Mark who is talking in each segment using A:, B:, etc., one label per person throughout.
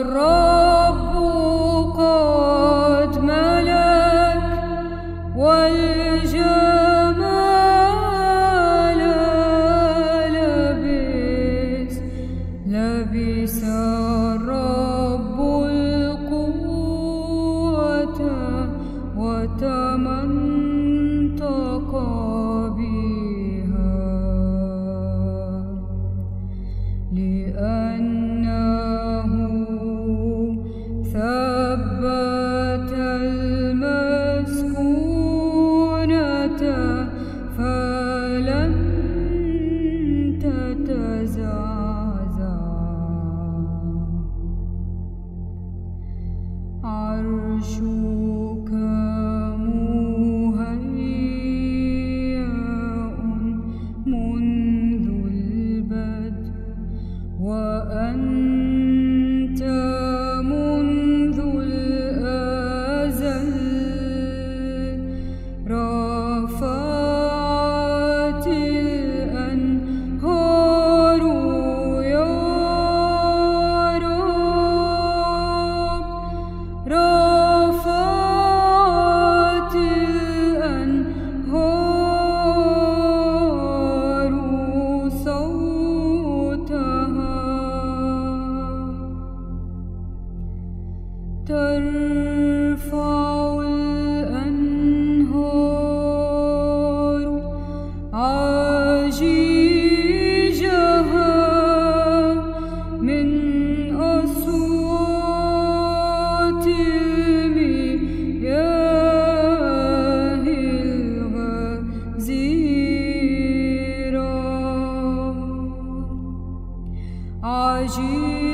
A: الرب قد لبس الرب القوة وتعالى.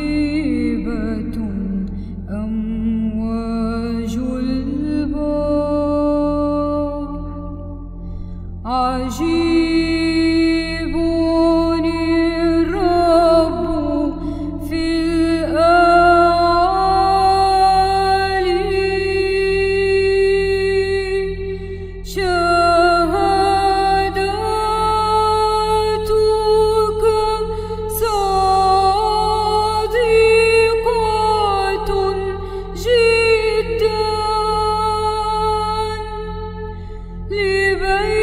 A: عجيبة أمواج البحر عجيبة Liebe